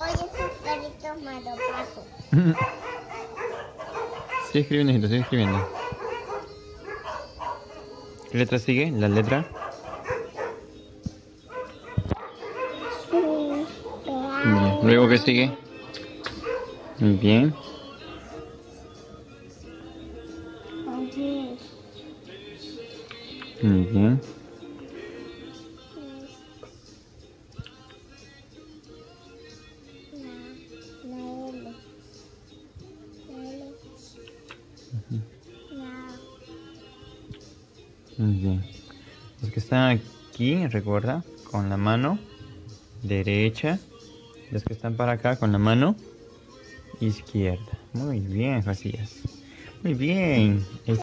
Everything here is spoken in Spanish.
Oye, esos perritos maropatos. Sigue escribiendo, hijito, sigue escribiendo. ¿Qué letra sigue? La letra. Bien. Luego, ¿qué sigue? Bien. Bien. Muy bien. Los que están aquí, recuerda, con la mano derecha. Los que están para acá, con la mano izquierda. Muy bien, Josías. Muy bien.